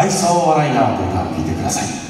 愛想を笑いな」という歌聴いてください。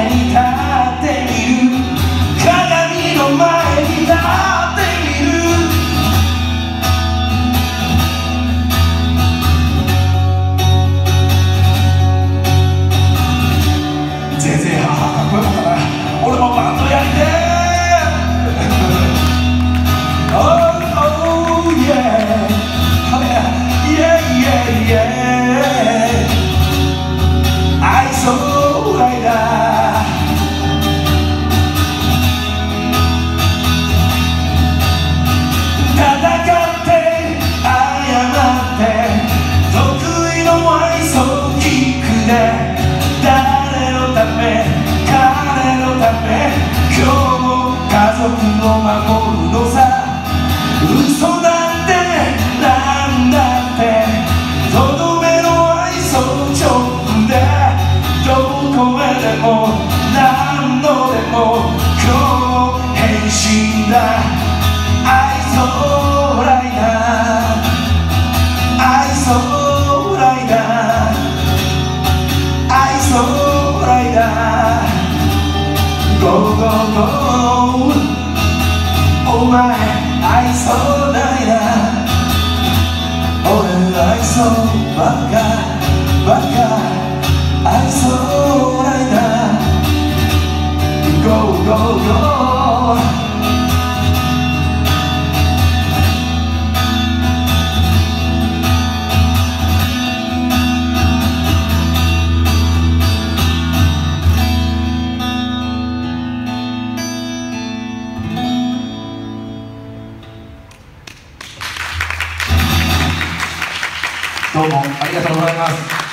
嘘なんてなんだってとどめの愛想ちょんでどこまでも何度でもこう変身だ。愛想ライダー愛想ライダー愛想ライダー Go go go お前。愛想だいな。俺愛想ばっかばっか。愛想だいな。Go, go, go どうもありがとうございます。